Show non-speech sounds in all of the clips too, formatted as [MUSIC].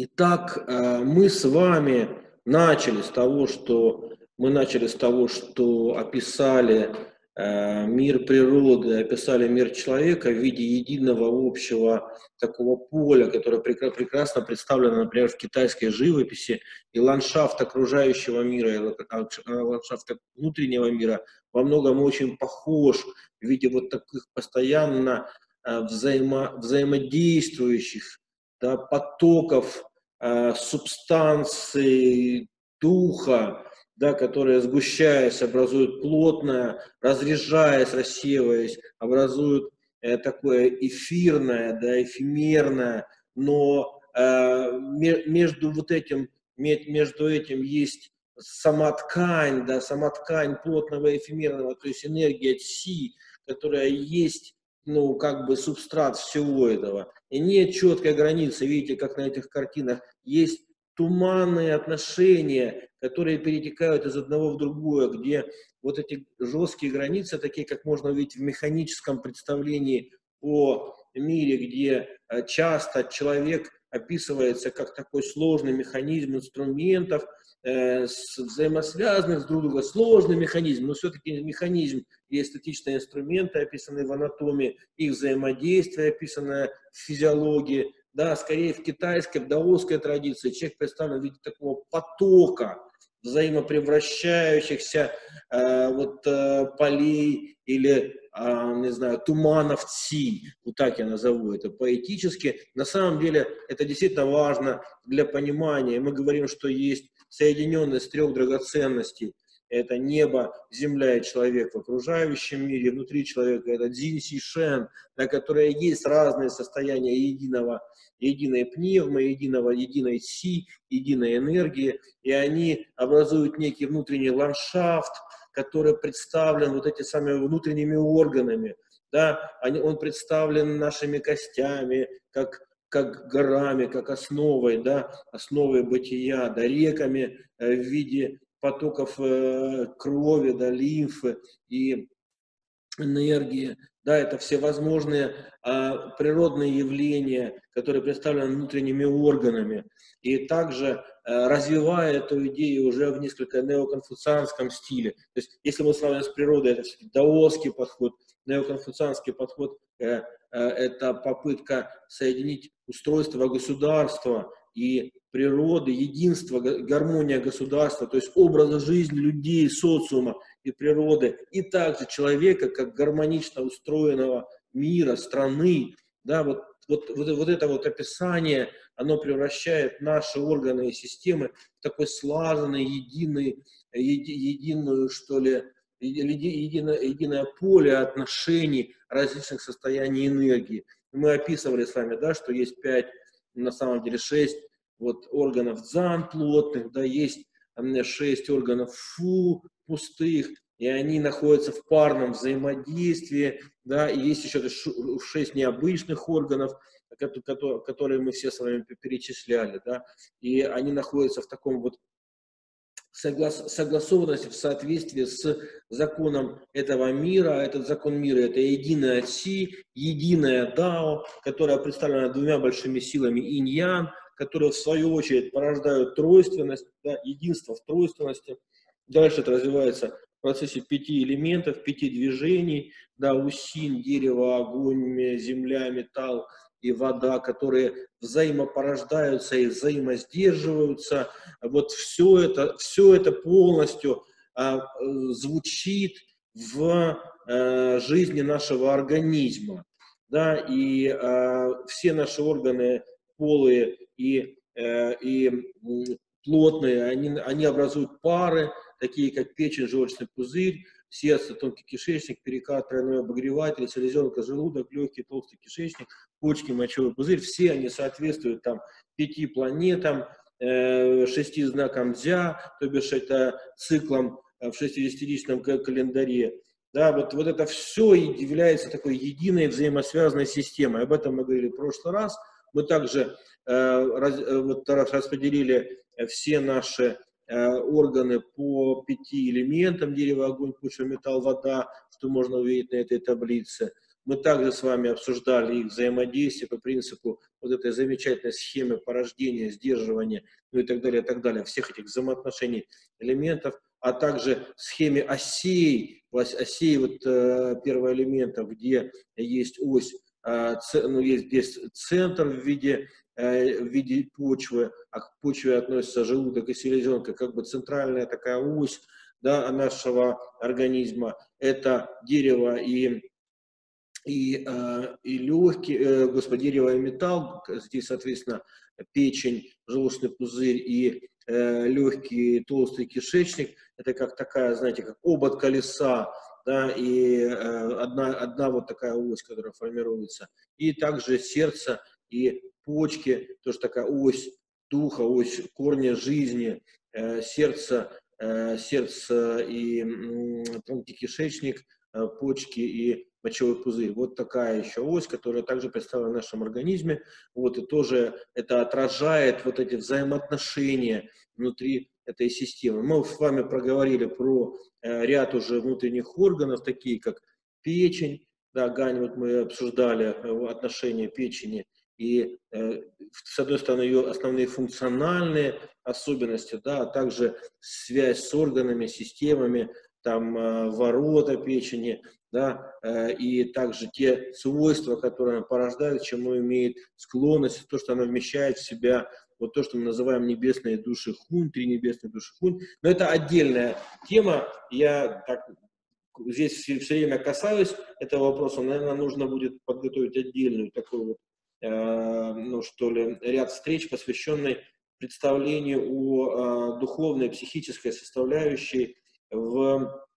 Итак, э, мы с вами начали с того, что мы начали с того, что описали Э, мир природы, описали мир человека в виде единого общего такого поля, которое прекрасно представлено, например, в китайской живописи, и ландшафт окружающего мира, и ландшафт внутреннего мира во многом очень похож в виде вот таких постоянно э, взаимо, взаимодействующих да, потоков э, субстанции, духа, да, которые, сгущаясь, образуют плотное, разряжаясь, рассеиваясь, образуют э, такое эфирное, да, эфемерное, но э, между вот этим, между этим есть сама ткань, да, сама ткань плотного эфемерного, то есть энергия Си, которая есть, ну, как бы субстрат всего этого. И нет четкой границы, видите, как на этих картинах, есть туманные отношения, которые перетекают из одного в другое, где вот эти жесткие границы, такие, как можно увидеть в механическом представлении о мире, где э, часто человек описывается как такой сложный механизм инструментов, э, взаимосвязанных с друг другом, сложный механизм, но все-таки механизм и эстетичные инструменты, описанные в анатомии, их взаимодействие, описанное в физиологии, да, скорее в китайской, в даосской традиции человек представлен в виде такого потока взаимопревращающихся э, вот э, полей или, э, не знаю, туманов ци, вот так я назову это поэтически. На самом деле это действительно важно для понимания. Мы говорим, что есть соединенность трех драгоценностей – это небо, земля и человек в окружающем мире, внутри человека это дзин си шен, на которое есть разные состояния единого, единой пневмы, единого, единой си, единой энергии, и они образуют некий внутренний ландшафт, который представлен вот этими самыми внутренними органами, да, они, он представлен нашими костями, как как горами, как основой, да, основой бытия, да, реками э, в виде потоков э, крови, да, лимфы и энергии, да, это все возможные а, природные явления, которые представлены внутренними органами. И также а, развивая эту идею уже в несколько неоконфуцианском стиле. То есть, если мы сравниваем с природой, это даосский подход, неоконфуцианский подход э, э, это попытка соединить устройство государства и природы, единство, гармония государства, то есть образа жизни людей, социума и природы, и также человека как гармонично устроенного мира, страны, да, вот, вот, вот, вот это вот описание, оно превращает наши органы и системы в такой слаженный, единый, еди, единую, что ли, единое, единое поле отношений различных состояний энергии. Мы описывали с вами, да, что есть пять, на самом деле шесть вот органов дзан плотных, да, есть меня шесть органов фу пустых, и они находятся в парном взаимодействии, да, и есть еще шесть необычных органов, которые мы все с вами перечисляли, да, и они находятся в таком вот соглас, согласованности в соответствии с законом этого мира. Этот закон мира – это единая Си, единая Дао, которая представлена двумя большими силами инь-ян, которые в свою очередь порождают тройственность, да, единство в тройственности. Дальше это развивается в процессе пяти элементов, пяти движений, да, усин, дерево, огонь, земля, металл и вода, которые взаимопорождаются и взаимосдерживаются. Вот все это, все это полностью а, звучит в а, жизни нашего организма. Да, и а, все наши органы полые и, э, и плотные, они, они образуют пары, такие как печень, желчный пузырь, сердце, тонкий кишечник, перикард, тройной обогреватель, селезенка, желудок, легкий, толстый кишечник, почки, мочевой пузырь, все они соответствуют там пяти планетам, э, шести знакам Дзя, то бишь это циклом э, в 60-личном календаре. Да, вот, вот это все является такой единой взаимосвязанной системой. Об этом мы говорили в прошлый раз. Мы также Э, э, вот распределили все наши органы по пяти элементам дерево, огонь, почва, металл, вода, что можно увидеть на этой таблице. Мы также с вами обсуждали их взаимодействие по принципу вот этой замечательной схемы порождения, сдерживания, ну и так далее, и так далее, всех этих взаимоотношений элементов, а также схеме осей, осей вот э, первого элемента, где есть ось, э, ну, есть здесь центр в виде, э, в виде почвы, а к почве относится желудок и селезенка, как бы центральная такая ось да, нашего организма. Это дерево и и, э, и легкие, э, господи, дерево и металл, здесь, соответственно, печень, желудочный пузырь и э, легкий толстый кишечник, это как такая, знаете, как обод колеса, да, и э, одна, одна вот такая ось, которая формируется. И также сердце и почки, тоже такая ось духа, ось корня жизни, сердце, э, сердце и э, тонкий кишечник, э, почки и мочевой пузырь. Вот такая еще ось, которая также представлена в нашем организме. Вот, и тоже это отражает вот эти взаимоотношения внутри этой системы. Мы с вами проговорили про ряд уже внутренних органов, такие как печень, да, Гань, вот мы обсуждали отношения печени, и э, с одной стороны ее основные функциональные особенности, да, а также связь с органами, системами, там э, ворота печени, да, э, и также те свойства, которые она порождает, чему имеет склонность, то, что она вмещает в себя, вот то, что мы называем небесные души хун, три небесные души хун. Но это отдельная тема, я так здесь все, время касаюсь этого вопроса, наверное, нужно будет подготовить отдельную такую вот, ну что ли, ряд встреч, посвященный представлению о э, духовной, психической составляющей в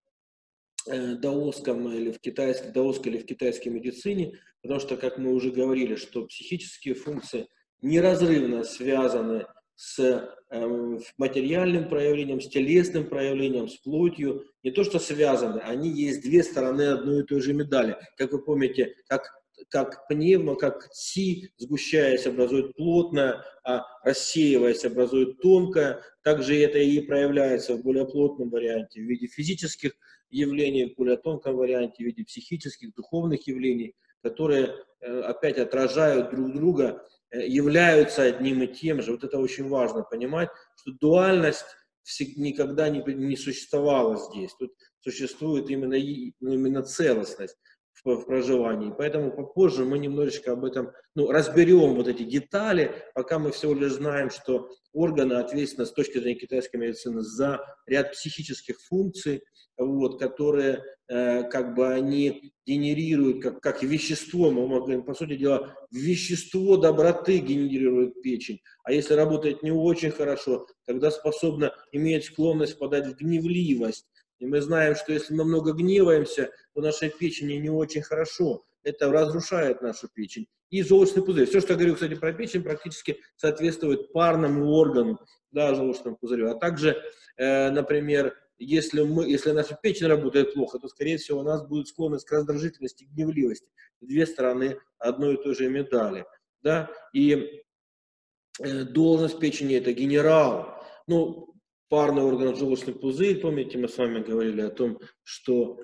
Э, даосском или в китайской, даосской или в китайской медицине, потому что, как мы уже говорили, что психические функции неразрывно связаны с э, материальным проявлением, с телесным проявлением, с плотью. Не то, что связаны, они есть две стороны одной и той же медали. Как вы помните, как, как пневмо, как ци, сгущаясь, образует плотное, а рассеиваясь, образует тонкое. Также это и проявляется в более плотном варианте в виде физических явлений в более тонком варианте, в виде психических, духовных явлений, которые э, опять отражают друг друга, э, являются одним и тем же. Вот это очень важно понимать, что дуальность никогда не, не существовала здесь. Тут существует именно, именно целостность в, в проживании. Поэтому попозже мы немножечко об этом ну, разберем вот эти детали, пока мы всего лишь знаем, что органы ответственны с точки зрения китайской медицины за ряд психических функций, вот, которые э, как бы они генерируют, как, как вещество, мы говорим, по сути дела, вещество доброты генерирует печень. А если работает не очень хорошо, тогда способна, имеет склонность подать в гневливость. И мы знаем, что если мы много гневаемся, то нашей печени не очень хорошо. Это разрушает нашу печень. И желчный пузырь. Все, что я говорю, кстати, про печень, практически соответствует парному органу, да, желчному пузырю. А также, э, например, если, мы, если наша печень работает плохо, то, скорее всего, у нас будет склонность к раздражительности, к гневливости. Две стороны одной и той же медали. Да? И э, должность печени – это генерал. Ну, парный орган желчный пузырь, помните, мы с вами говорили о том, что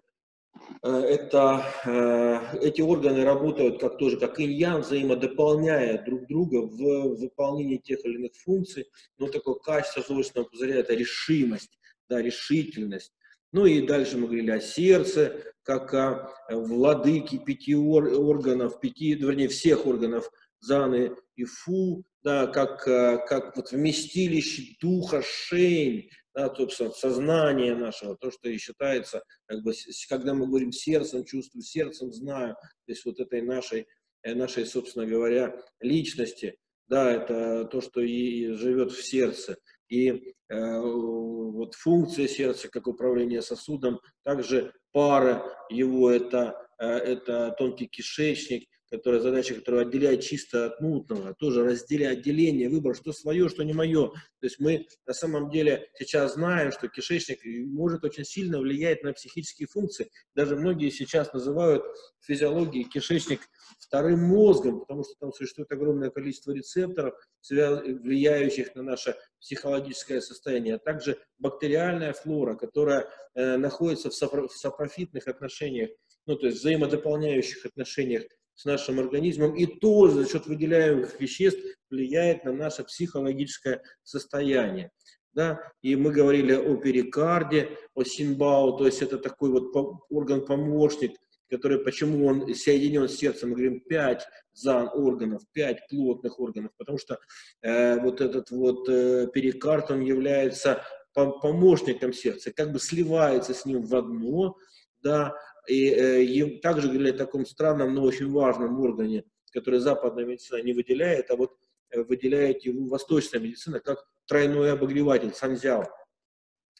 э, это, э, эти органы работают как тоже, как инь-ян, взаимодополняя друг друга в выполнении тех или иных функций. Но такое качество желчного пузыря – это решимость да, решительность. Ну и дальше мы говорили о сердце, как о владыке пяти органов, пяти, вернее, всех органов Заны и Фу, да, как, как вот вместилище духа Шень, да, собственно, сознание нашего, то, что и считается, как бы, когда мы говорим сердцем, чувствую сердцем, знаю, то есть вот этой нашей, э, нашей, собственно говоря, личности, да, это то, что и живет в сердце. И э, вот функция сердца, как управление сосудом, также пара его это, э, это тонкий кишечник, которая задача, которая отделяет чисто от мутного, тоже разделяет отделение, выбор, что свое, что не мое. То есть мы на самом деле сейчас знаем, что кишечник может очень сильно влиять на психические функции. Даже многие сейчас называют физиологии кишечник вторым мозгом, потому что там существует огромное количество рецепторов, влияющих на наше психологическое состояние, а также бактериальная флора, которая э, находится в, сапро в сапрофитных отношениях ну, то есть взаимодополняющих отношениях с нашим организмом и тоже за счет выделяемых веществ влияет на наше психологическое состояние. Да? И мы говорили о перикарде, о симбау, то есть это такой вот орган-помощник, который, почему он соединен с сердцем, мы говорим, пять зан органов, пять плотных органов, потому что э, вот этот вот э, перикард, он является помощником сердца, как бы сливается с ним в одно, да, и, э, также говорили о таком странном, но очень важном органе, который западная медицина не выделяет, а вот э, выделяет его восточная медицина как тройной обогреватель, санзяо,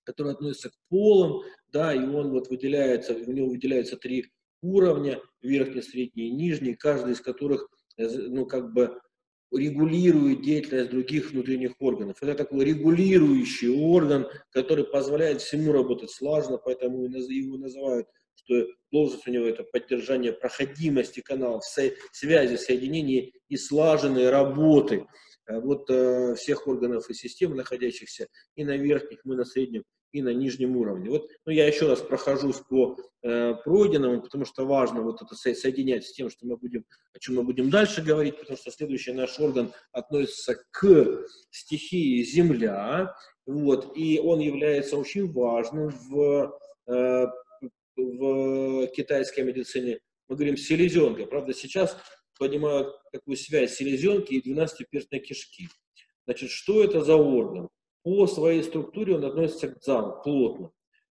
который относится к полам, да, и он вот выделяется, у него выделяются три уровня, верхний, средний и нижний, каждый из которых, э, ну, как бы регулирует деятельность других внутренних органов. Это такой регулирующий орган, который позволяет всему работать слаженно, поэтому его называют, что должность у него это поддержание проходимости каналов, связи, соединения и слаженной работы э, вот э, всех органов и систем, находящихся и на верхних, и на среднем, и на нижнем уровне. Вот, ну, я еще раз прохожусь по э, пройденному, потому что важно вот это соединять с тем, что мы будем, о чем мы будем дальше говорить, потому что следующий наш орган относится к стихии Земля, вот, и он является очень важным в, э, в китайской медицине. Мы говорим селезенка, правда, сейчас понимают такую связь селезенки и двенадцатиперстной кишки. Значит, что это за орган? По своей структуре он относится к дзану плотно.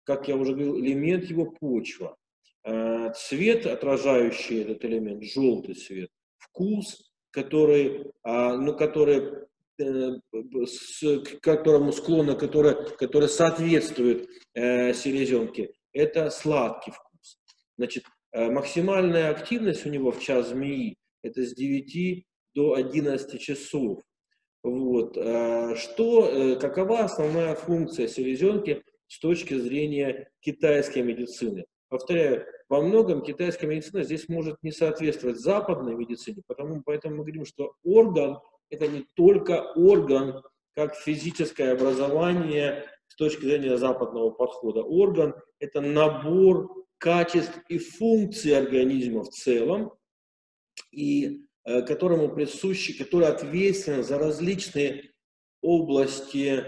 Как я уже говорил, элемент его почва. Э, цвет, отражающий этот элемент, желтый цвет. Вкус, который, а, ну, который э, с, к которому склонно, который, который соответствует э, селезенке, это сладкий вкус. Значит, э, максимальная активность у него в час змеи это с 9 до 11 часов. Вот. А что, э, какова основная функция селезенки с точки зрения китайской медицины? Повторяю, во многом китайская медицина здесь может не соответствовать западной медицине, потому, поэтому мы говорим, что орган – это не только орган, как физическое образование с точки зрения западного подхода. Орган – это набор качеств и функций организма в целом, и Э, которому присущи, который ответственен за различные области,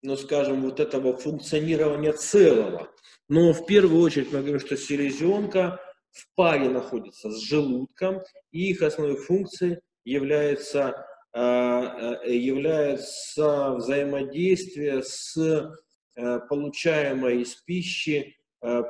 ну, скажем, вот этого функционирования целого. Но в первую очередь мы говорим, что селезенка в паре находится с желудком, и их основной функцией является, э, э, является взаимодействие с получаемой из пищи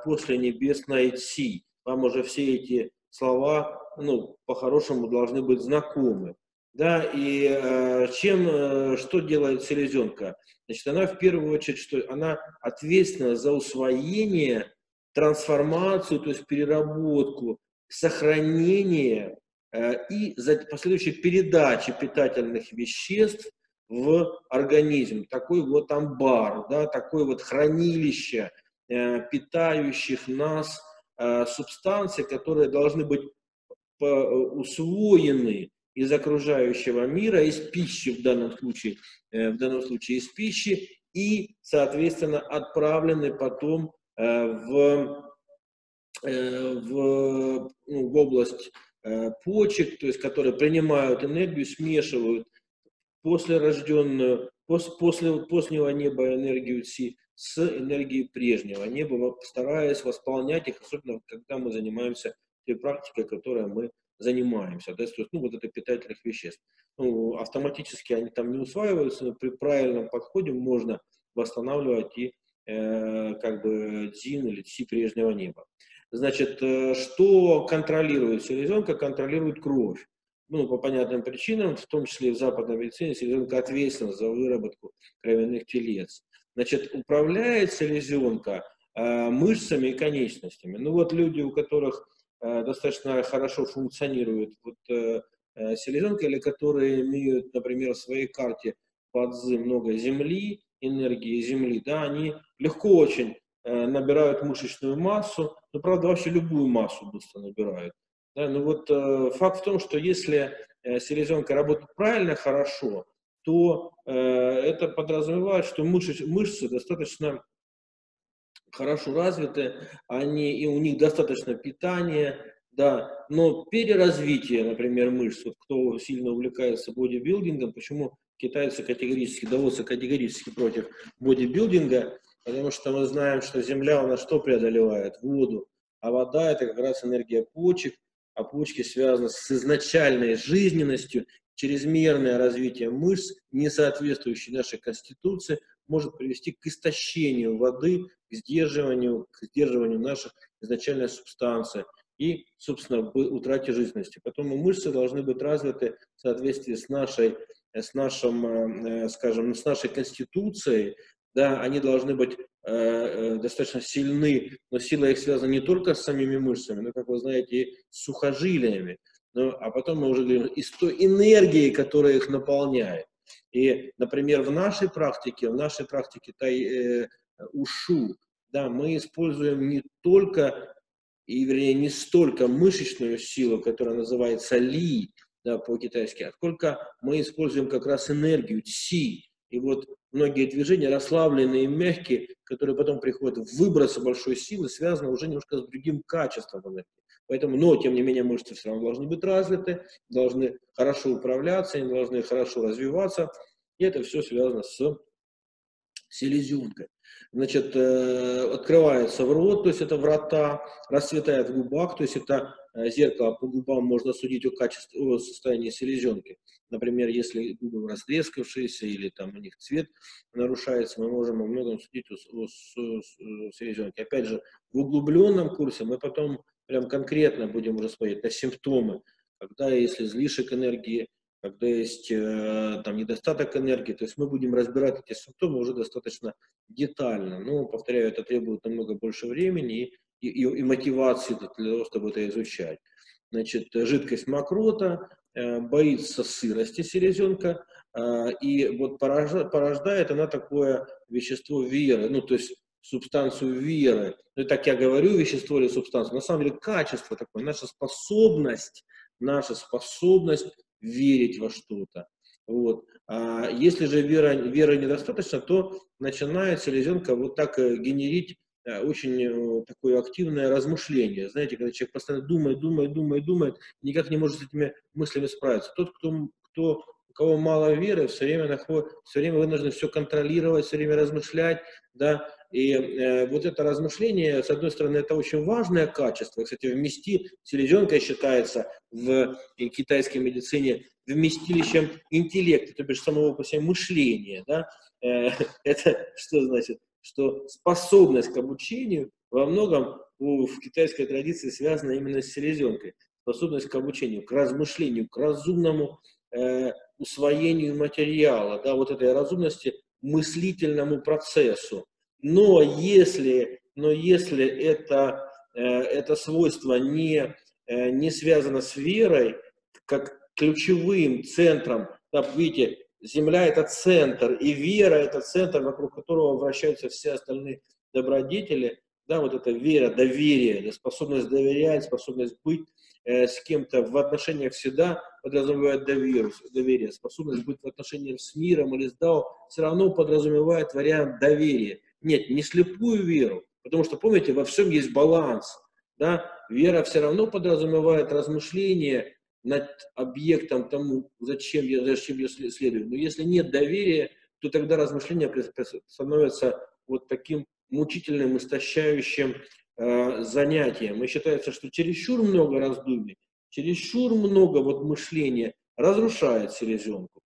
после небесной Ци. Вам уже все эти слова ну, по-хорошему должны быть знакомы. Да, и э, чем, э, что делает селезенка? Значит, она в первую очередь, что она ответственна за усвоение, трансформацию, то есть переработку, сохранение э, и за последующей передачи питательных веществ в организм. Такой вот амбар, да, такое вот хранилище э, питающих нас э, субстанций, которые должны быть Э, усвоены из окружающего мира, из пищи в данном случае, э, в данном случае из пищи, и, соответственно, отправлены потом э, в, в, ну, в область почек, то есть которые принимают энергию, смешивают после рожденную, после, после позднего неба энергию Си с энергией прежнего неба, стараясь восполнять их, особенно когда мы занимаемся той практикой, которой мы занимаемся. Да, то есть, ну, вот это питательных веществ. Ну, автоматически они там не усваиваются, но при правильном подходе можно восстанавливать и э, как бы дзин или ци прежнего неба. Значит, э, что контролирует селезенка? Контролирует кровь. Ну, по понятным причинам, в том числе и в западной медицине, селезенка ответственна за выработку кровяных телец. Значит, управляет селезенка э, мышцами и конечностями. Ну вот люди, у которых Э, достаточно хорошо функционирует вот, э, э, селезенка, или которые имеют, например, в своей карте под много земли, энергии земли, да, они легко очень набирают мышечную массу, но, правда, вообще любую массу быстро набирают. Да, но вот факт в том, что если селезенка работает правильно, хорошо, то это подразумевает, что мышцы, мышцы достаточно хорошо развиты, они, и у них достаточно питания, да, но переразвитие, например, мышц, вот кто сильно увлекается бодибилдингом, почему китайцы категорически, даосы категорически против бодибилдинга, потому что мы знаем, что Земля у нас что преодолевает? Воду, а вода это как раз энергия почек, а почки связаны с изначальной жизненностью, чрезмерное развитие мышц, не соответствующей нашей конституции, может привести к истощению воды, к сдерживанию, к сдерживанию наших изначальной субстанции и, собственно, утрате жизненности. Поэтому мышцы должны быть развиты в соответствии с нашей, с нашим, э, скажем, с нашей конституцией, да, они должны быть э, э, достаточно сильны, но сила их связана не только с самими мышцами, но, как вы знаете, и с сухожилиями. Ну, а потом мы уже говорим и с той энергией, которая их наполняет. И, например, в нашей практике, в нашей практике тай, э, ушу, да, мы используем не только, и вернее, не столько мышечную силу, которая называется ли, да, по-китайски, а сколько мы используем как раз энергию, си. И вот многие движения расслабленные и мягкие, которые потом приходят в выбросы большой силы, связаны уже немножко с другим качеством энергии. Поэтому, но, тем не менее, мышцы все равно должны быть развиты, должны хорошо управляться, они должны хорошо развиваться. И это все связано с селезенкой. Значит, э, открывается в рот, то есть это врата, расцветает в губах, то есть это э, зеркало по губам можно судить о качестве, о состоянии селезенки. Например, если губы растрескавшиеся или там у них цвет нарушается, мы можем о многом судить о, о, о, о селезенке. Опять же, в углубленном курсе мы потом прям конкретно будем уже смотреть на симптомы, когда есть излишек энергии, когда есть э, там недостаток энергии, то есть мы будем разбирать эти симптомы уже достаточно детально. Но, повторяю, это требует намного больше времени и, и, и мотивации для того, чтобы это изучать. Значит, жидкость мокрота, э, боится сырости селезенка, э, и вот порождает, она такое вещество веры, ну, то есть субстанцию веры. Ну, и так я говорю, вещество или субстанцию. На самом деле качество такое, наша способность, наша способность верить во что-то. Вот. А если же вера, веры недостаточно, то начинает селезенка вот так э, генерить очень э, такое активное размышление. Знаете, когда человек постоянно думает, думает, думает, думает, никак не может с этими мыслями справиться. Тот, кто, кто у кого мало веры, все время, находит, все время вынужден все контролировать, все время размышлять, да, и э, вот это размышление, с одной стороны, это очень важное качество. Кстати, вмести селезенка считается в китайской медицине вместилищем интеллекта, то бишь самого по себе мышления. Да? Э, [LAUGHS] это что значит? Что способность к обучению во многом в китайской традиции связана именно с селезенкой. Способность к обучению, к размышлению, к разумному э, усвоению материала, да, вот этой разумности, мыслительному процессу. Но если, но если это, э, это свойство не, э, не связано с верой, как ключевым центром, да, видите, Земля – это центр, и вера – это центр, вокруг которого вращаются все остальные добродетели, да, вот эта вера, доверие, да, способность доверять, способность быть э, с кем-то в отношениях всегда подразумевает доверие, доверие, способность быть в отношениях с миром или с Дао все равно подразумевает вариант доверия. Нет, не слепую веру, потому что, помните, во всем есть баланс. Да? Вера все равно подразумевает размышление над объектом тому, зачем я, зачем я следую. Но если нет доверия, то тогда размышления становятся вот таким мучительным, истощающим э, занятием. И считается, что чересчур много раздумий, чересчур много вот мышления разрушает селезенку.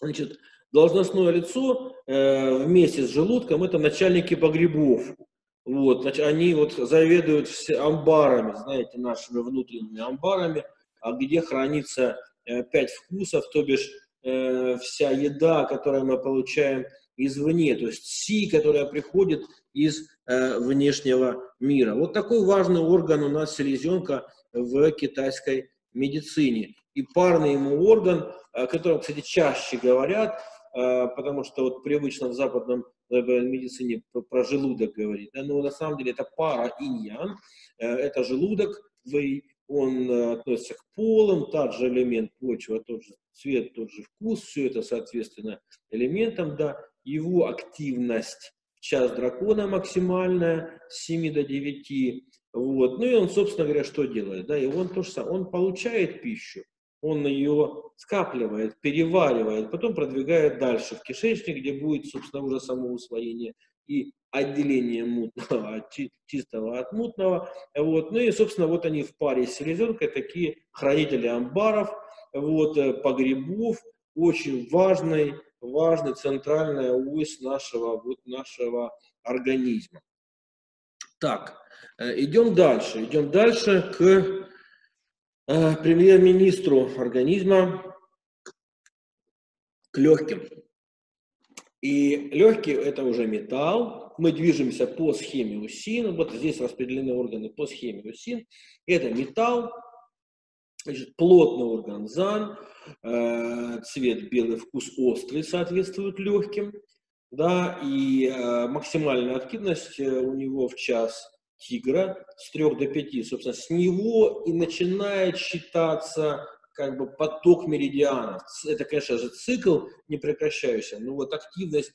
Значит, должностное лицо э, вместе с желудком это начальники погребов. Вот, значит, они вот заведуют все амбарами, знаете, нашими внутренними амбарами, где хранится э, пять вкусов, то бишь э, вся еда, которую мы получаем извне, то есть си, которая приходит из э, внешнего мира. Вот такой важный орган у нас селезенка в китайской медицине. И парный ему орган, о котором, кстати, чаще говорят, а, потому что вот привычно в западном медицине про желудок говорит, да, но на самом деле это пара иньян, это желудок, он э, относится к полам, тот же элемент почва, тот же цвет, тот же вкус, все это соответственно элементам, да, его активность в час дракона максимальная с 7 до 9. Вот. Ну и он, собственно говоря, что делает? Да? И он то же самое. Он получает пищу, он ее скапливает, переваривает, потом продвигает дальше в кишечник, где будет, собственно, уже само усвоение и отделение мутного от чистого от мутного. Вот. Ну и, собственно, вот они в паре с селезенкой, такие хранители амбаров, вот, э, погребов, очень важный, важный центральная ось нашего, вот, нашего организма. Так, э, идем дальше. Идем дальше к э, премьер-министру организма, к легким. И легкие – это уже металл. Мы движемся по схеме УСИН. Вот здесь распределены органы по схеме УСИН. Это металл, значит, плотный орган ЗАН, э, цвет белый, вкус острый соответствует легким. Да, и э, максимальная активность э, у него в час тигра с 3 до 5. Собственно, с него и начинает считаться как бы поток меридианов. Это, конечно же, цикл не прекращающийся, но вот активность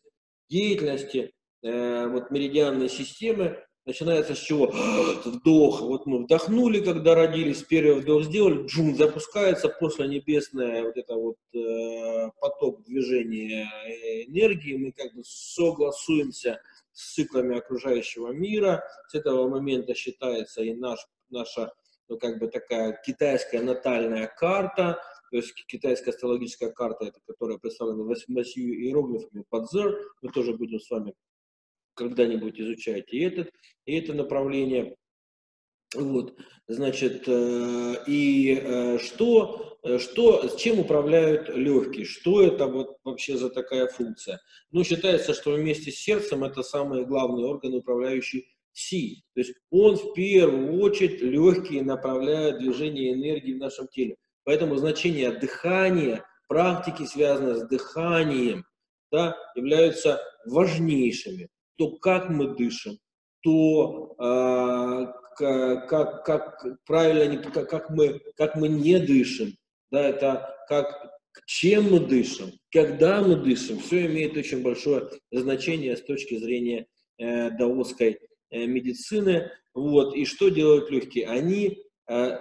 деятельности э, вот меридианной системы начинается с чего? [GASPS] Вдох. Вот мы вдохнули, когда родились, первый вдох сделали, джум, запускается после небесная вот это вот э, поток движения энергии, мы как бы согласуемся с циклами окружающего мира, с этого момента считается и наш, наша ну, как бы такая китайская натальная карта, то есть китайская астрологическая карта, это, которая представлена восьмью иероглифами под зер, мы тоже будем с вами когда-нибудь изучать и, этот, и это направление. Вот, значит, э, и э, что, что, с чем управляют легкие? Что это вот вообще за такая функция? Ну, считается, что вместе с сердцем это самые главные органы, управляющие Си. То есть он в первую очередь легкие направляет движение энергии в нашем теле. Поэтому значение дыхания, практики, связанные с дыханием, да, являются важнейшими. То, как мы дышим, то э, как, как правильно, как, как, мы, как мы не дышим, да, это как, чем мы дышим, когда мы дышим, все имеет очень большое значение с точки зрения э, даосской медицины. Вот. И что делают легкие? Они, э,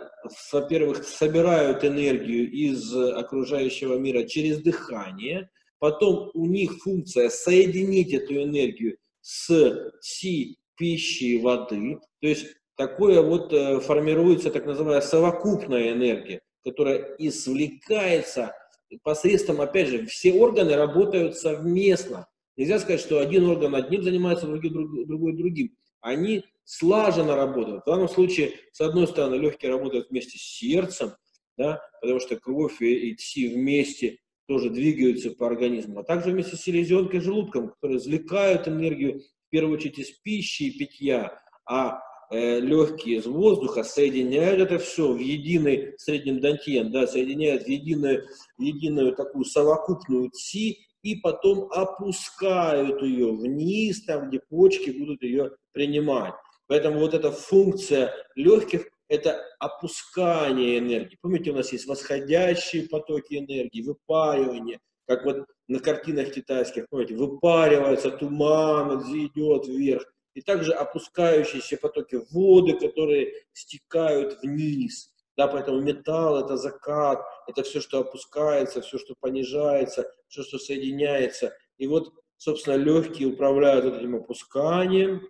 во-первых, собирают энергию из окружающего мира через дыхание, потом у них функция соединить эту энергию с си, пищей, воды. То есть такое вот э, формируется так называемая совокупная энергия, которая извлекается посредством, опять же, все органы работают совместно. Нельзя сказать, что один орган одним занимается, другой, другой другим они слаженно работают. В данном случае, с одной стороны, легкие работают вместе с сердцем, да, потому что кровь и ТСИ вместе тоже двигаются по организму, а также вместе с селезенкой и желудком, которые извлекают энергию в первую очередь из пищи и питья, а э, легкие из воздуха соединяют это все в единый среднем дантиен, да, соединяют в единую, в единую такую совокупную ЦИ и потом опускают ее вниз, там, где почки будут ее принимать. Поэтому вот эта функция легких – это опускание энергии. Помните, у нас есть восходящие потоки энергии, выпаривание, как вот на картинах китайских, помните, выпаривается туман, идет вверх. И также опускающиеся потоки воды, которые стекают вниз. Да, поэтому металл – это закат, это все, что опускается, все, что понижается, все, что соединяется. И вот, собственно, легкие управляют этим опусканием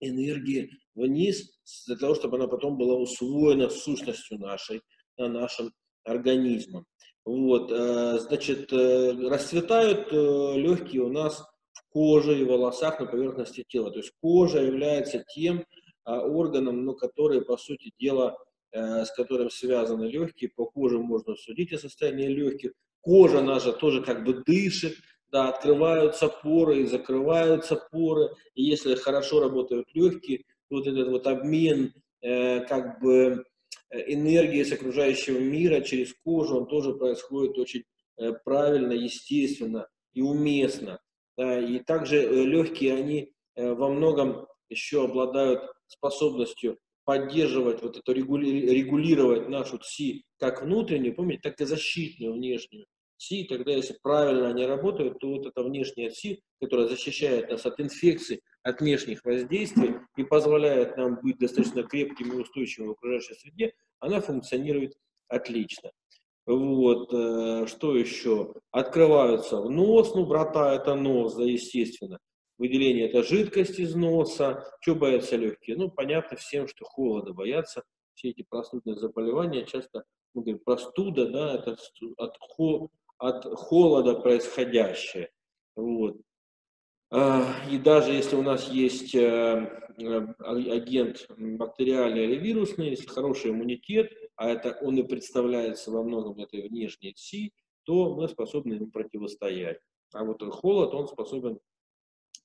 энергии вниз, для того, чтобы она потом была усвоена сущностью нашей, нашим организмом. Вот, э, значит, э, расцветают э, легкие у нас в коже и волосах на поверхности тела. То есть кожа является тем органом, ну, который, по сути дела, с которым связаны легкие. По коже можно судить о состоянии легких кожа наша тоже как бы дышит, да, открываются поры и закрываются поры, и если хорошо работают легкие, вот этот вот обмен э, как бы э, энергии с окружающего мира через кожу, он тоже происходит очень э, правильно, естественно и уместно. Да, и также э, легкие, они э, во многом еще обладают способностью поддерживать вот это, регули, регулировать нашу ЦИ как внутреннюю, помните, так и защитную внешнюю. СИ, тогда если правильно они работают, то вот эта внешняя СИ, которая защищает нас от инфекций, от внешних воздействий и позволяет нам быть достаточно крепкими и устойчивыми в окружающей среде, она функционирует отлично. Вот, э, что еще? Открываются в нос, ну, врата это нос, да, естественно. Выделение это жидкость из носа. Что боятся легкие? Ну, понятно всем, что холода боятся. Все эти простудные заболевания часто, мы говорим, простуда, да, это от, от холода происходящее. Вот. А, и даже если у нас есть э, э, агент бактериальный или вирусный, если хороший иммунитет, а это он и представляется во многом этой внешней СИ, то мы способны ему противостоять. А вот холод, он способен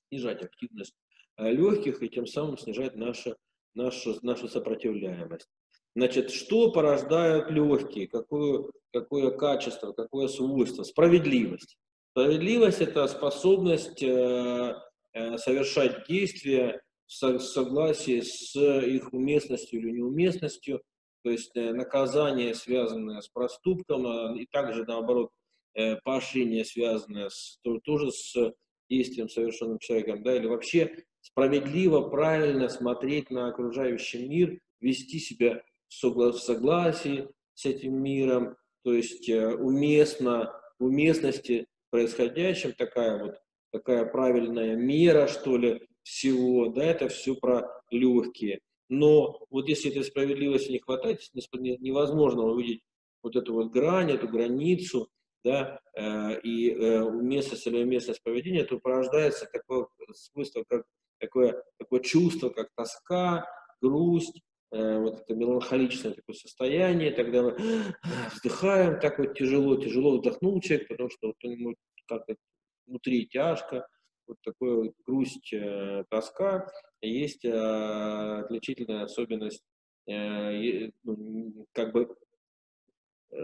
снижать активность э, легких и тем самым снижать нашу, нашу, нашу сопротивляемость. Значит, что порождают легкие? Какое, какое качество, какое свойство? Справедливость. Справедливость – это способность э, э, совершать действия в согласии с их уместностью или неуместностью, то есть э, наказание, связанное с проступком, а, и также, наоборот, поощрение, связанное с, тоже с действием, совершенным человеком, да, или вообще справедливо, правильно смотреть на окружающий мир, вести себя в согласии с этим миром, то есть уместно, уместности происходящем, такая вот такая правильная мера, что ли, всего, да, это все про легкие. Но вот если этой справедливости не хватает, невозможно увидеть вот эту вот грань, эту границу, да, э, и э, уместность или уместность поведения, то порождается такое свойство, как такое, такое чувство, как тоска, грусть, э, вот это меланхоличное такое состояние, тогда мы вздыхаем, так вот тяжело, тяжело вдохнул человек, потому что вот ему как-то внутри тяжко, вот такая вот грусть, э, тоска. Есть э, отличительная особенность, э, ну, как бы, э,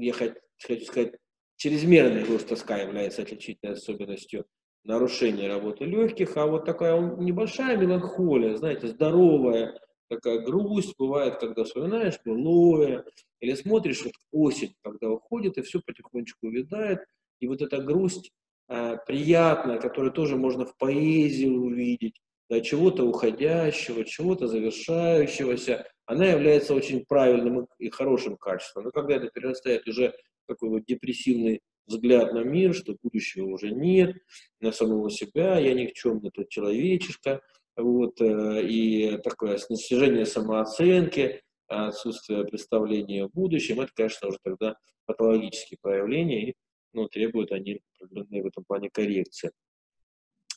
я хочу, сказать, чрезмерная грусть, тоска является отличительной особенностью нарушения работы легких, а вот такая небольшая меланхолия, знаете, здоровая, такая грусть бывает, когда вспоминаешь былое, или смотришь вот осень, когда уходит, и все потихонечку увядает, и вот эта грусть э, приятная, которую тоже можно в поэзии увидеть, да, чего-то уходящего, чего-то завершающегося, она является очень правильным и хорошим качеством. Но когда это перерастает уже такой вот депрессивный взгляд на мир, что будущего уже нет, на самого себя, я никчемный тот человечишка, вот, э, и такое снижение самооценки, отсутствие представления о будущем, это, конечно, уже тогда патологические проявления, и ну, требуют они определенной в этом плане коррекции.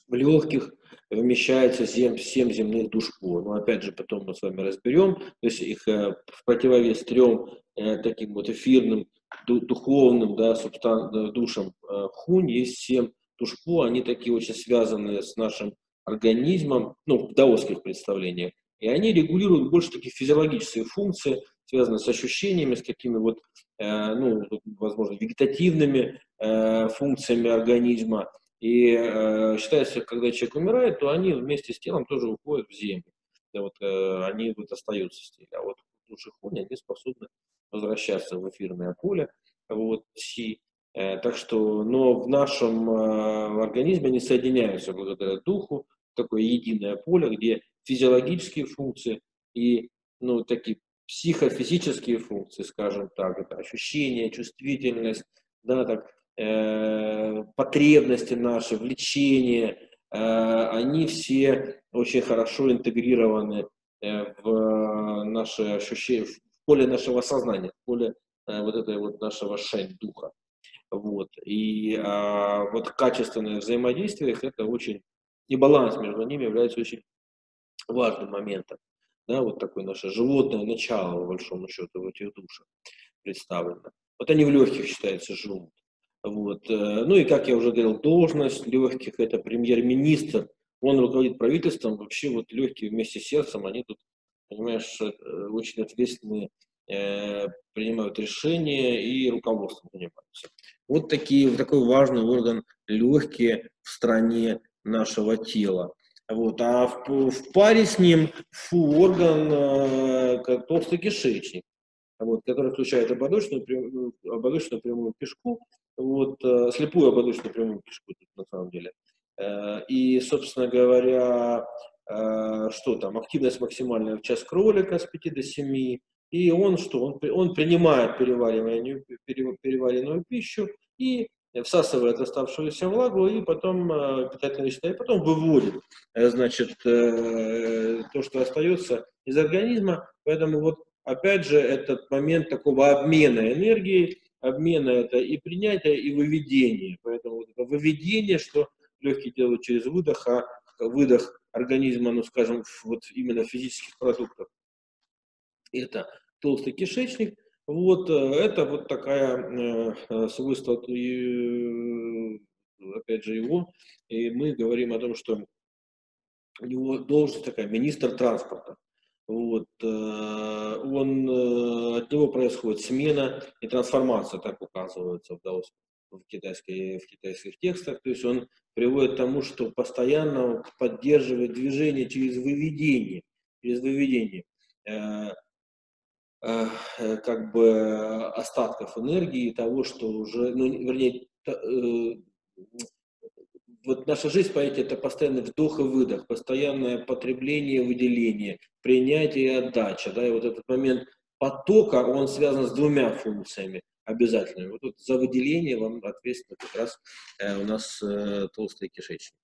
В легких вмещается 7, 7 земных душ по. Но опять же, потом мы с вами разберем. То есть их э, в противовес трем э, таким вот эфирным, духовным да, субстан, душам э, хунь есть 7 душ по. Они такие очень связанные с нашим организмом, ну, в даосских представлениях. И они регулируют больше такие физиологические функции, связанные с ощущениями, с какими вот, э, ну, возможно, вегетативными э, функциями организма. И э, считается, когда человек умирает, то они вместе с телом тоже уходят в землю. И вот, э, они вот остаются с телом. А вот лучших хуни, они способны возвращаться в эфирное поле. Вот, си. Э, так что, но в нашем э, организме они соединяются благодаря духу, такое единое поле, где физиологические функции и ну, такие психофизические функции, скажем так, это ощущение, чувствительность, да, так, э, потребности наши, влечения, э, они все очень хорошо интегрированы э, в наши ощущения, в поле нашего сознания, в поле э, вот этой вот нашего шень духа. Вот. И а, вот качественное взаимодействие, это очень, и баланс между ними является очень важным моментом. Да, вот такое наше животное начало, по большому счету, в этих душах представлено. Вот они в легких, считается, живут. Вот. Э, ну и, как я уже говорил, должность легких – это премьер-министр. Он руководит правительством, вообще вот легкие вместе с сердцем, они тут, понимаешь, э, очень ответственные, э, принимают решения и руководством занимаются. Вот такие, вот такой важный орган легкие в стране нашего тела. Вот. А в, в паре с ним фу, орган э, толстый кишечник, вот, который включает ободочную, ободочную прямую кишку, вот, э, слепую ободочную прямую кишку, на самом деле. Э, и, собственно говоря, э, что там, активность максимальная в час кролика с 5 до 7, и он что, он, он принимает перевариваемую, переваренную пищу и всасывает оставшуюся влагу и потом э, питательные вещества, и потом выводит, значит, то, что остается из организма. Поэтому вот опять же этот момент такого обмена энергией, обмена это и принятие, и выведение. Поэтому вот это выведение, что легкие делают через выдох, а выдох организма, ну скажем, вот именно физических продуктов, это толстый кишечник. Вот э, это вот такая э, э свойство, опять же, его. И мы говорим о том, что у него должность такая, министр транспорта. Вот, он, от него происходит смена и трансформация, так указывается в в, китайской, в китайских текстах. То есть он приводит к тому, что постоянно поддерживает движение через выведение, через выведение как бы остатков энергии, того, что уже, ну, вернее, э, вот наша жизнь, понимаете, это постоянный вдох и выдох, постоянное потребление, выделение, принятие и отдача, да, и вот этот момент потока, он связан с двумя функциями обязательными. Вот тут за выделение вам ответственно как раз э, у нас э, толстый кишечник.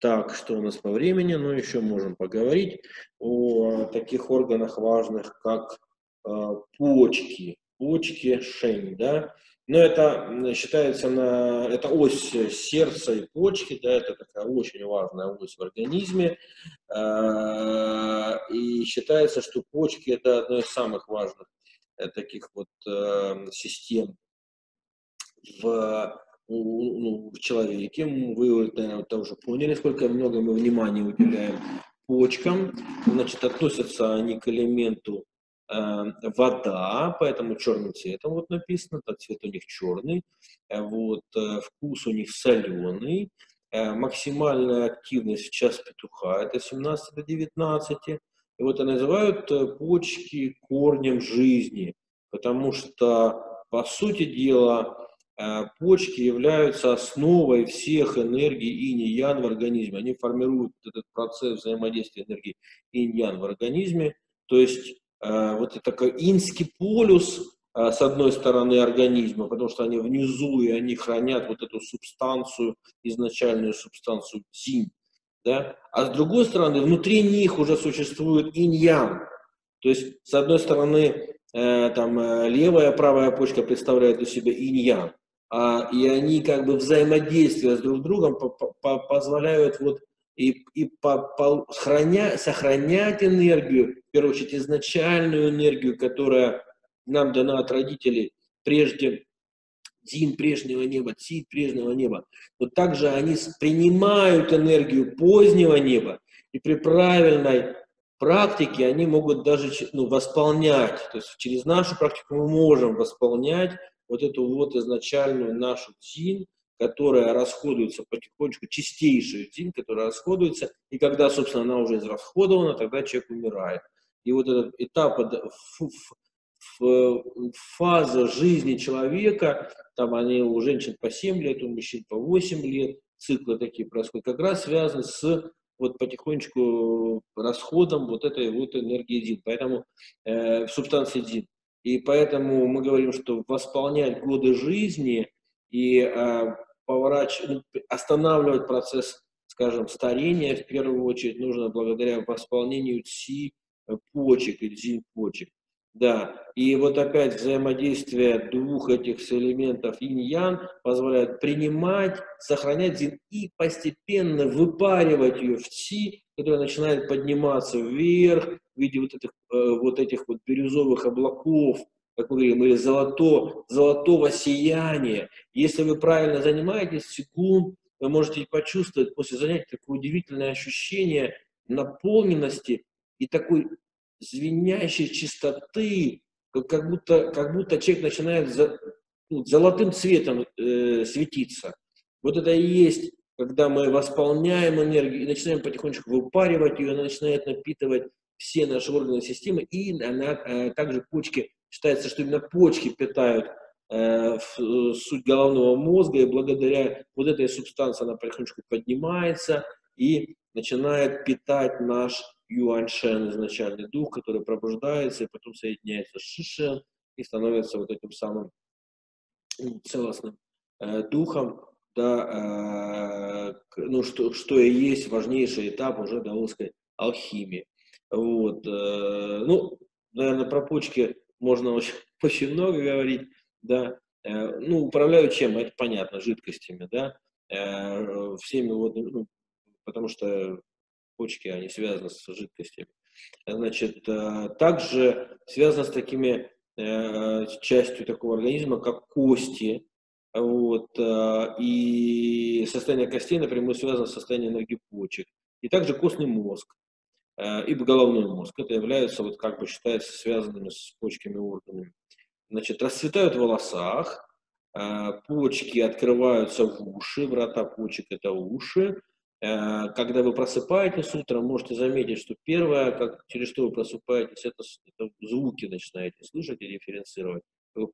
Так, что у нас по времени? Ну, еще можем поговорить о таких органах важных, как э, почки. Почки, шень, да. Но это считается на, это ось сердца и почки, да, это такая очень важная ось в организме. Э, и считается, что почки это одно из самых важных Э, таких вот э, систем в, ну, в человеке. Вы, наверное, тоже поняли, сколько много мы внимания уделяем почкам. Значит, относятся они к элементу вода, поэтому черным цветом вот написано, так цвет у них черный, э, вот, э, вкус у них соленый, э, максимальная активность в час петуха, это 17 до 19, и вот и называют почки корнем жизни, потому что, по сути дела, почки являются основой всех энергий инь-ян в организме. Они формируют этот процесс взаимодействия энергии инь-ян в организме. То есть вот это такой инский полюс, с одной стороны организма, потому что они внизу, и они хранят вот эту субстанцию, изначальную субстанцию цинь, да? а с другой стороны, внутри них уже существует инь-ян. То есть, с одной стороны, э, там, э, левая, правая почка представляют из себя инь-ян, а, и они как бы взаимодействия с друг другом по по позволяют вот и, и по, по, храня, сохранять энергию, в первую очередь изначальную энергию, которая нам дана от родителей прежде Дин прежнего неба, Цит прежнего неба. Вот также они принимают энергию позднего неба, и при правильной практике они могут даже ну, восполнять. То есть через нашу практику мы можем восполнять вот эту вот изначальную нашу дзин, которая расходуется потихонечку, чистейшую дзин, которая расходуется, и когда, собственно, она уже израсходована, тогда человек умирает. И вот этот этап фаза жизни человека, там они у женщин по 7 лет, у мужчин по 8 лет, циклы такие происходят, как раз связаны с вот потихонечку расходом вот этой вот энергии ДИН, поэтому э, субстанции ДИН. И поэтому мы говорим, что восполнять годы жизни и э, поворачивать, ну, останавливать процесс, скажем, старения в первую очередь нужно благодаря восполнению ЦИ э, почек и ДЗИН почек. Да, и вот опять взаимодействие двух этих элементов инь-ян позволяет принимать, сохранять зин и постепенно выпаривать ее в чи, которая начинает подниматься вверх в виде вот этих э, вот, этих вот бирюзовых облаков, как мы говорим, или золото, золотого сияния. Если вы правильно занимаетесь секунд, вы можете почувствовать после занятия такое удивительное ощущение наполненности и такой звенящей чистоты, как будто, как будто человек начинает за, ну, золотым цветом э, светиться. Вот это и есть, когда мы восполняем энергию и начинаем потихонечку выпаривать ее, она начинает напитывать все наши органы системы, и она, э, также почки, считается, что именно почки питают э, в суть головного мозга, и благодаря вот этой субстанции она потихонечку поднимается и начинает питать наш юаньшен, изначальный дух, который пробуждается и потом соединяется с шишен и становится вот этим самым целостным э, духом, да, э, ну, что, что и есть важнейший этап уже даосской алхимии. Вот, э, ну, наверное, про почки можно очень, [LAUGHS] очень много говорить, да, э, ну, управляют чем, это понятно, жидкостями, да, э, всеми вот, ну, потому что почки, они связаны с жидкостями. Значит, э, также связано с такими частью такого организма, как кости, вот, и состояние костей напрямую связано с состоянием энергии почек. И также костный мозг и головной мозг. Это являются, вот как бы считается, связанными с почками органами. Значит, расцветают в волосах, э, почки открываются в уши, врата почек – это уши. Когда вы просыпаетесь утром, можете заметить, что первое, как, через что вы просыпаетесь, это, это звуки начинаете слышать и дифференцировать.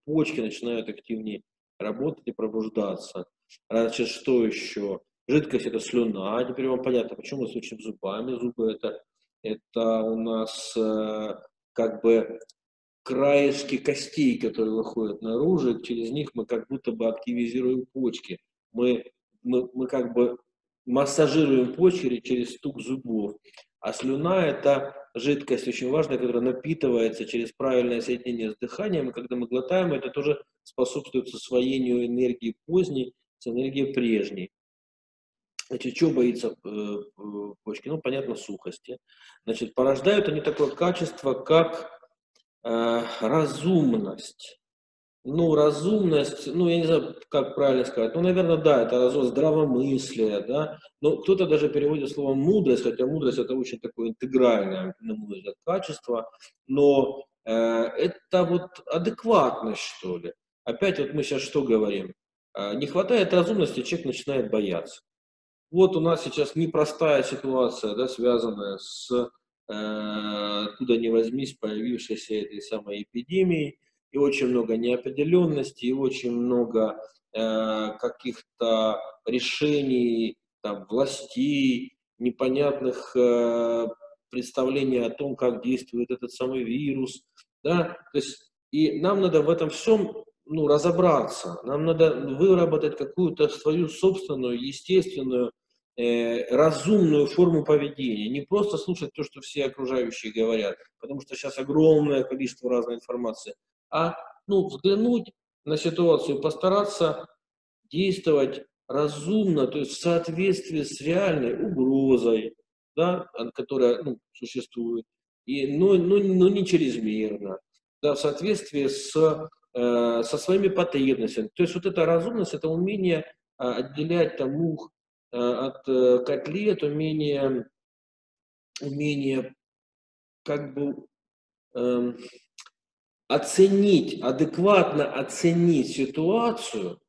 Почки начинают активнее работать и пробуждаться. Значит, что еще? Жидкость – это слюна. Теперь вам понятно, почему мы стучим зубами. Зубы – это, это у нас э, как бы краешки костей, которые выходят наружу, через них мы как будто бы активизируем почки. Мы, мы, мы как бы массажируем почки через стук зубов. А слюна – это жидкость очень важная, которая напитывается через правильное соединение с дыханием. И когда мы глотаем, это тоже способствует усвоению энергии поздней с энергией прежней. Значит, чего боится э, почки? Ну, понятно, сухости. Значит, порождают они такое качество, как э, разумность ну, разумность, ну, я не знаю, как правильно сказать, ну, наверное, да, это разум здравомыслие, да, но кто-то даже переводит слово мудрость, хотя мудрость это очень такое интегральное, на мой взгляд, качество, но э, это вот адекватность, что ли. Опять вот мы сейчас что говорим? Э, не хватает разумности, человек начинает бояться. Вот у нас сейчас непростая ситуация, да, связанная с, э, откуда ни возьмись, появившейся этой самой эпидемией, и очень много неопределенности, и очень много э, каких-то решений там, властей, непонятных э, представлений о том, как действует этот самый вирус. Да? То есть, и нам надо в этом всем ну, разобраться, нам надо выработать какую-то свою собственную, естественную, разумную форму поведения, не просто слушать то, что все окружающие говорят, потому что сейчас огромное количество разной информации, а ну, взглянуть на ситуацию, постараться действовать разумно, то есть в соответствии с реальной угрозой, да, которая ну, существует, и, но, но, но не чрезмерно, да, в соответствии с, э, со своими потребностями. То есть вот эта разумность, это умение э, отделять там мух э, от э, котлет, умение, умение как бы э, оценить, адекватно оценить ситуацию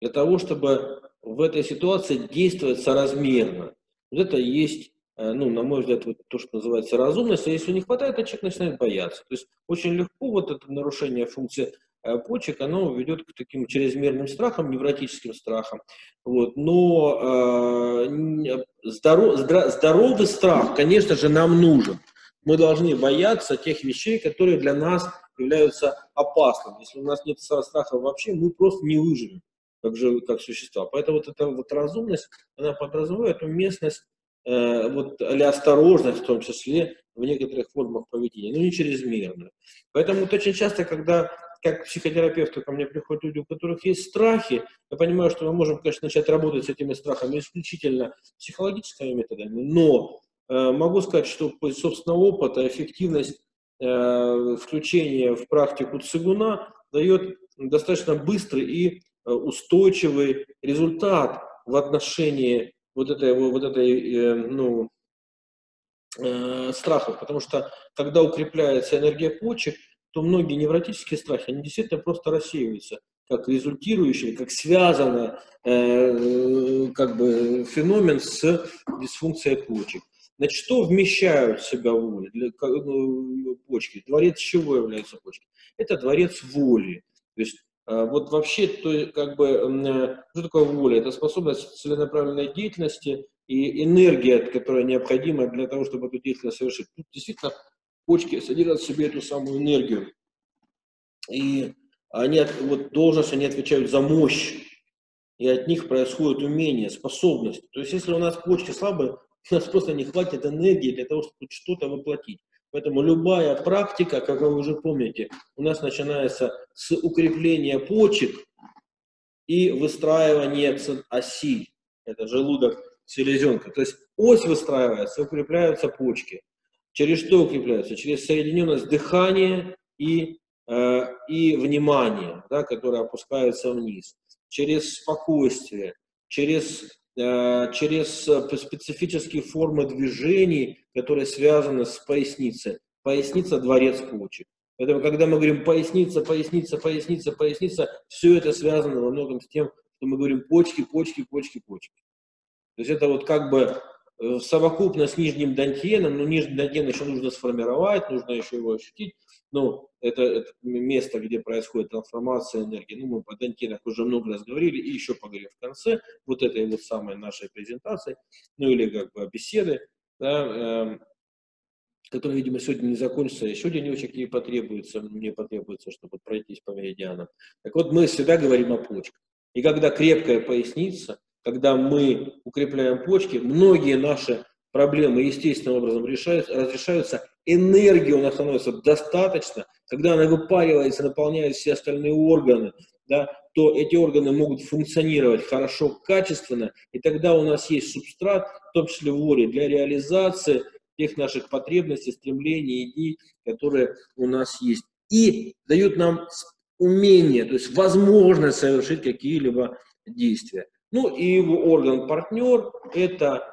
для того, чтобы в этой ситуации действовать соразмерно. Вот это есть, э, ну, на мой взгляд, вот то, что называется разумность. А если не хватает, то человек начинает бояться. То есть очень легко вот это нарушение функции э, почек, оно ведет к таким чрезмерным страхам, невротическим страхам. Вот. Но э, здоров, здоровый страх, конечно же, нам нужен. Мы должны бояться тех вещей, которые для нас являются опасными. Если у нас нет страха вообще, мы просто не выживем как, же, как существа. Поэтому вот эта вот разумность, она подразумевает уместность э, вот, или осторожность в том числе в некоторых формах поведения, но не чрезмерно. Поэтому вот очень часто, когда как психотерапевту ко мне приходят люди, у которых есть страхи, я понимаю, что мы можем, конечно, начать работать с этими страхами исключительно психологическими методами, но э, могу сказать, что по собственного опыта эффективность Э, включение в практику цигуна дает достаточно быстрый и э, устойчивый результат в отношении вот этой, вот этой э, ну, страхов, потому что когда укрепляется энергия почек, то многие невротические страхи, они действительно просто рассеиваются, как результирующий, как связанный э, как бы феномен с дисфункцией почек. Значит, что вмещают в себя воли, для, ну, почки? Дворец чего является почки? Это дворец воли. То есть Вот вообще, то, как бы, что такое воля? Это способность целенаправленной деятельности и энергия, которая необходима для того, чтобы эту деятельность совершить. Тут действительно почки содержат в себе эту самую энергию. И они, вот должность, они отвечают за мощь, и от них происходит умение, способность. То есть, если у нас почки слабые, [LAUGHS] у нас просто не хватит энергии для того, чтобы что-то воплотить. Поэтому любая практика, как вы уже помните, у нас начинается с укрепления почек и выстраивания оси. Это желудок, селезенка. То есть ось выстраивается, укрепляются почки. Через что укрепляются? Через соединенность дыхания и, э, и внимания, да, которое опускается вниз. Через спокойствие, через Э, через специфические формы движений, которые связаны с поясницей. Поясница – дворец почек. Поэтому, когда мы говорим поясница, поясница, поясница, поясница, все это связано во многом с тем, что мы говорим почки, почки, почки, почки. То есть это вот как бы совокупно с нижним дантьеном, но нижний дантьен еще нужно сформировать, нужно еще его ощутить. Ну, это, это место, где происходит трансформация энергии. Ну, мы по дантьенах уже много раз говорили, и еще поговорим в конце вот этой вот самой нашей презентации, ну, или как бы беседы, да, э, которая, видимо, сегодня не закончится. Еще денечек ей потребуется, мне потребуется, чтобы пройтись по меридианам. Так вот, мы всегда говорим о почках. И когда крепкая поясница, когда мы укрепляем почки, многие наши проблемы естественным образом решаются, разрешаются, энергии у нас становится достаточно, когда она выпаривается, наполняет все остальные органы, да, то эти органы могут функционировать хорошо, качественно, и тогда у нас есть субстрат, в том числе воли, для реализации тех наших потребностей, стремлений, идей, которые у нас есть. И дают нам умение, то есть возможность совершить какие-либо действия. Ну и его орган-партнер – это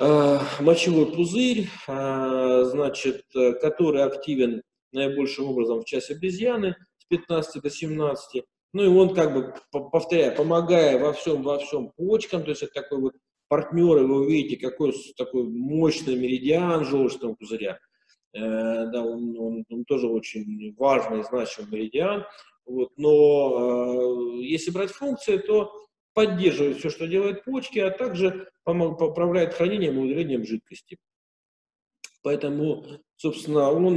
э, мочевой пузырь, э, значит, который активен наибольшим образом в часе обезьяны с 15 до 17. Ну и он как бы, повторяю, помогая во всем, во всем почкам, то есть это такой вот партнер, и вы увидите, какой такой мощный меридиан желчного пузыря. Э, да, он, он, он тоже очень важный, значимый меридиан. Вот, но э, если брать функции, то поддерживает все, что делает почки, а также поправляет хранением и удалением жидкости. Поэтому, собственно, он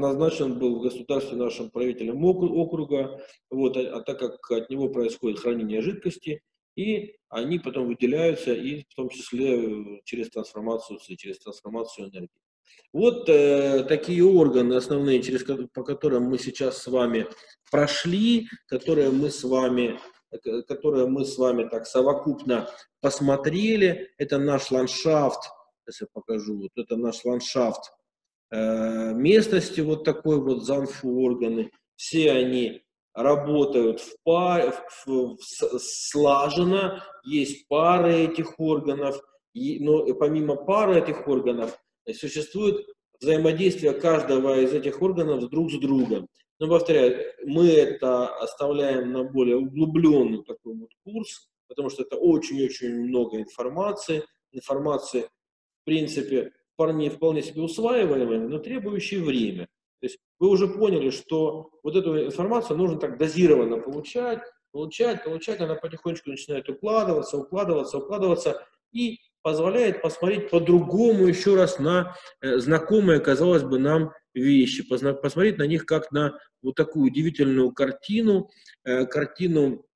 назначен был в государстве нашим правителем округа, вот, а, а так как от него происходит хранение жидкости, и они потом выделяются, и в том числе э, через трансформацию, через трансформацию энергии. Вот э, такие органы основные, через, по которым мы сейчас с вами прошли, которые мы с вами которое мы с вами так совокупно посмотрели. Это наш ландшафт, сейчас я покажу, вот это наш ландшафт э, местности, вот такой вот занфу-органы. Все они работают в паре, в, в, в, слаженно, есть пары этих органов, и, но помимо пары этих органов существует взаимодействие каждого из этих органов друг с другом. Но, повторяю, мы это оставляем на более углубленный такой вот курс, потому что это очень-очень много информации. Информации, в принципе, вполне, вполне себе усваиваемой, но требующей время. То есть вы уже поняли, что вот эту информацию нужно так дозированно получать, получать, получать, она потихонечку начинает укладываться, укладываться, укладываться, и позволяет посмотреть по-другому еще раз на э, знакомые, казалось бы, нам вещи, посмотреть на них как на вот такую удивительную картину, э, картину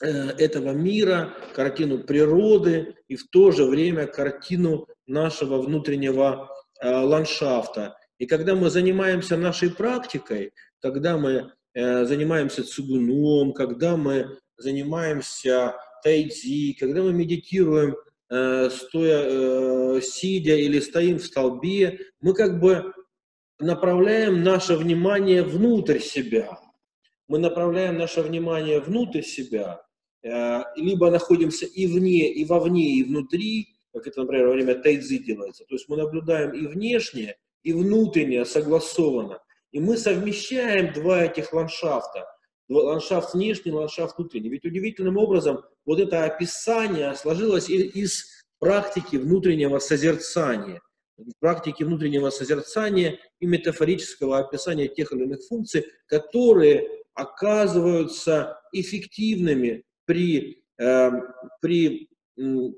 э, этого мира, картину природы и в то же время картину нашего внутреннего ландшафта. И когда мы занимаемся нашей практикой, когда мы занимаемся цигуном, когда мы занимаемся тайцзи, когда мы медитируем стоя, э, сидя или стоим в столбе, мы как бы направляем наше внимание внутрь себя. Мы направляем наше внимание внутрь себя, э, либо находимся и вне, и вовне, и внутри, как это, например, во время тайцзи делается. То есть мы наблюдаем и внешнее, и внутреннее согласованно. И мы совмещаем два этих ландшафта ландшафт внешний, ландшафт внутренний. Ведь удивительным образом вот это описание сложилось из практики внутреннего созерцания, практики внутреннего созерцания и метафорического описания тех или иных функций, которые оказываются эффективными при, э, при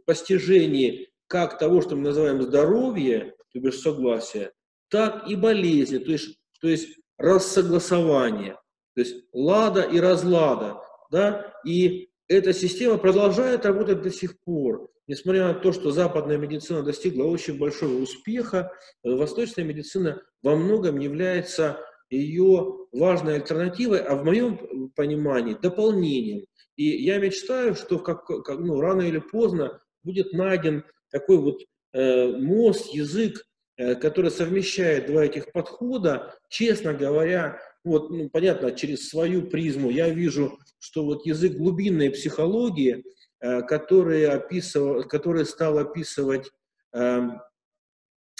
постижении как того, что мы называем здоровье, то бишь согласие, так и болезни, то есть, то есть рассогласование, то есть лада и разлада, да, и эта система продолжает работать до сих пор. Несмотря на то, что западная медицина достигла очень большого успеха, восточная медицина во многом является ее важной альтернативой, а в моем понимании дополнением. И я мечтаю, что как, как, ну, рано или поздно будет найден такой вот э, мост, язык, э, который совмещает два этих подхода. Честно говоря, вот, ну, понятно, через свою призму я вижу, что вот язык глубинной психологии, э, который, описывал, который стал описывать эм,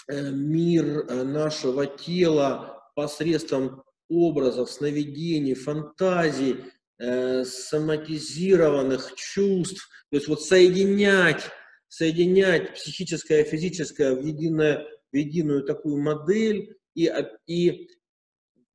э, мир э, нашего тела посредством образов, сновидений, фантазий, э, соматизированных чувств, то есть вот соединять, соединять психическое и физическое в, единое, в единую такую модель и, и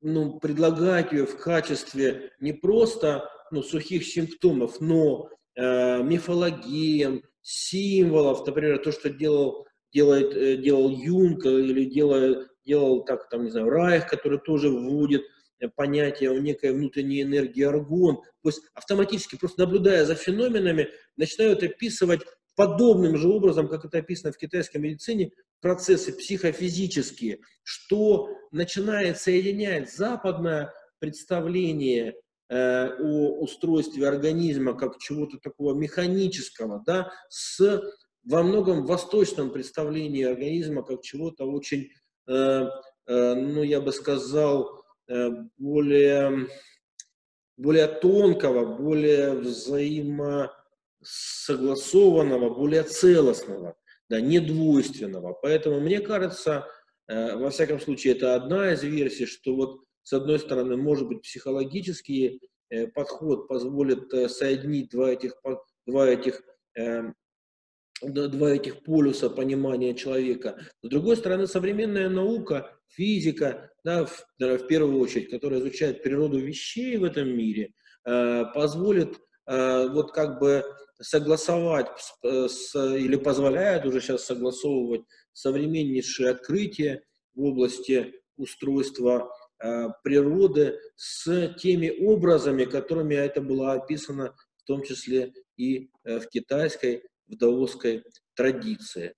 ну, предлагать ее в качестве не просто ну, сухих симптомов, но э, мифологиям, символов, например, то, что делал, делает, э, делал Юнг или делал, делал так, там, не знаю, Райх, который тоже вводит э, понятие о некой внутренней энергии аргон. То есть автоматически, просто наблюдая за феноменами, начинают описывать подобным же образом, как это описано в китайской медицине, процессы психофизические, что начинает соединять западное представление э, о устройстве организма как чего-то такого механического, да, с во многом восточном представлении организма как чего-то очень, э, э, ну, я бы сказал, э, более, более тонкого, более взаимосогласованного, более целостного да, недвойственного. Поэтому мне кажется, э, во всяком случае, это одна из версий, что вот с одной стороны, может быть, психологический э, подход позволит э, соединить два этих, два этих эм, два этих полюса понимания человека. С другой стороны, современная наука, физика, да, в, в первую очередь, которая изучает природу вещей в этом мире, позволит вот как бы согласовать с, с, или позволяет уже сейчас согласовывать современнейшие открытия в области устройства э, природы с теми образами, которыми это было описано в том числе и э, в китайской, в даосской традиции.